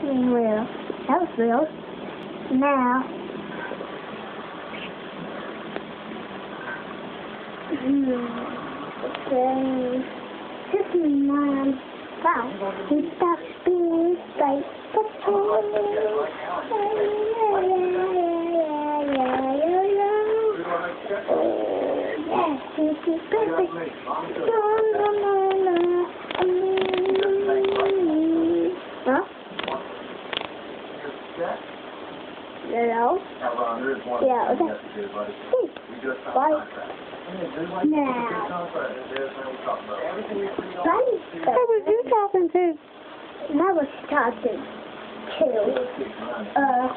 being real. That was real. Now. Hmm. Just mom. Wow. He stopped being like Yes, this is perfect. Yeah, okay. Hey, bye. Now. Bye. Who was you talking to? I was talking to, uh,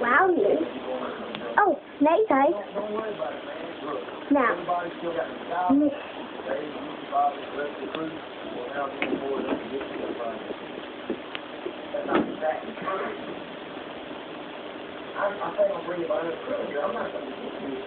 Rowley. Oh, nighttime. Now, Miss I'm, I'm saying I'm bringing my. I'm not going to get um, you.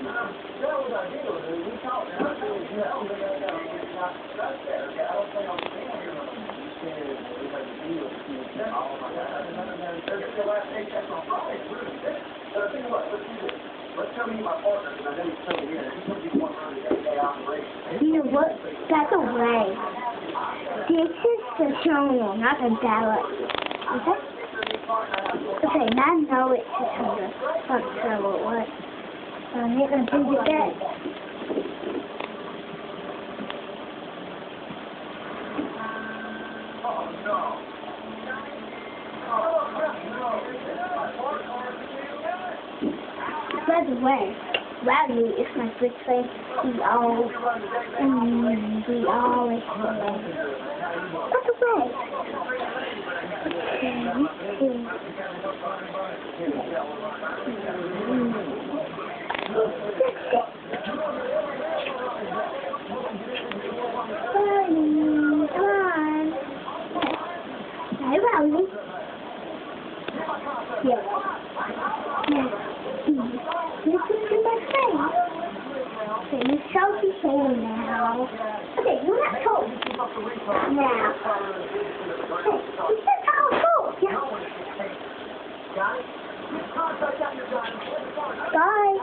That was our deal. dude. We talked. And I said, you I don't think I got it's not stuck there. Okay? I don't think I'm saying here. You said we had a deal. Oh my God. That's the last day. That's my fault. It's really good. But I tell you what. Let's do this. Let's tell me my partner because I know he's coming in. He's going to be one early that day operation. You know what? That's a way. This is the terminal, not the ballot. Okay? Okay, now I know it's the terminal. Fuck, so what? I'm not gonna do it that. By the way, is my good friend. We all, we always By the way, Yes. My friend. Okay, Miss Chelsea Taylor now. Okay, you're not told. Now. Okay, you said how cool. Yeah. Bye.